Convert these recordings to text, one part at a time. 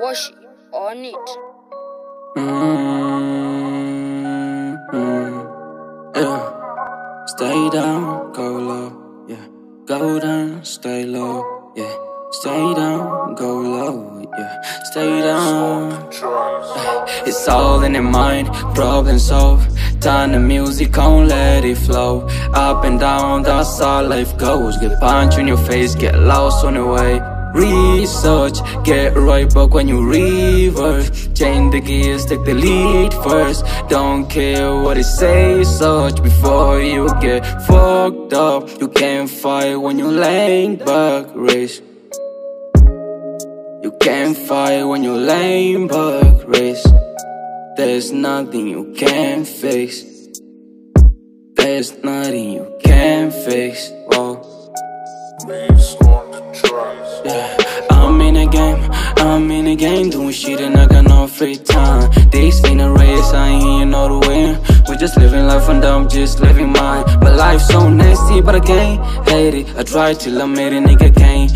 Washi on it. Mm-hmm. Yeah. Stay down, go low. Yeah. Go down, stay low. Yeah. Stay down, go low. Yeah. Stay down. It's all in your mind, problem solved. Turn the music on, let it flow. Up and down, that's how life goes. Get punched in your face, get lost on the way. Research, get right back when you reverse. Change the gears, take the lead first. Don't care what it says, search before you get fucked up. You can't fight when you laying back, race. You can't fight when you laying back, race. There's nothing you can't fix. There's nothing you can't fix. Whoa. I'm in a game, I'm in a game, doing shit and I got no free time. This ain't a race, I ain't here know to win. We just living life and I'm just living mine. My life's so nasty, but I can't hate it. I tried till I made a nigga can't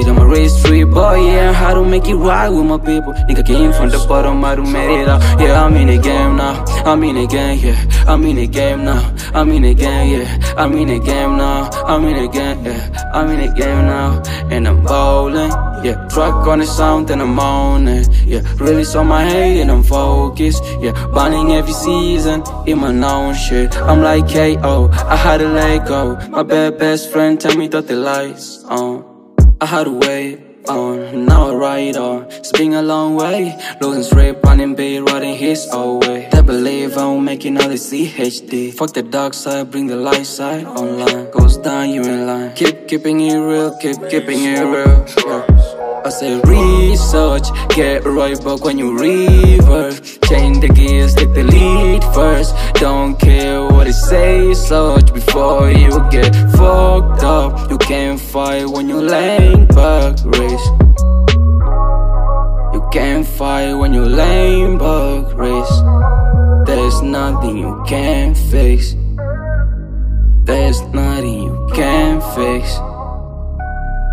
it. I'm a race street boy, yeah. How to make it right with my people. Nigga came from the bottom, I do made it out. Yeah, I'm in the game now. I'm in the game, yeah. I'm in the game now. I'm in the game, yeah. I'm in the game now. I'm in the game, yeah. I'm in the game now. And I'm bowling, yeah. Truck on the sound and I'm on it, yeah. Release on my head and I'm focused, yeah. Burning every season in my known shit. I'm like KO, I had to let go. My bad best friend tell me that the lights on. I had to wait on, now I ride on. It's been a long way. Losing straight, running big, riding his own way. They believe I'm making all the CHD. Fuck the dark side, bring the light side online. Goes down, you in line. Keep keeping it real, keep keeping it real. Yeah. I say research, get right back when you reverse. Change the gears, take the lead first. Don't care what it says, search before you get fucked up. You can't fight when you laying back, race. You can't fight when you laying back, race. There's nothing you can't fix. There's nothing you can't fix.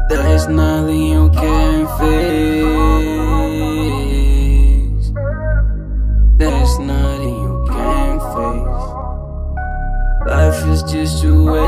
There is nothing you can face There is nothing you can face Life is just a way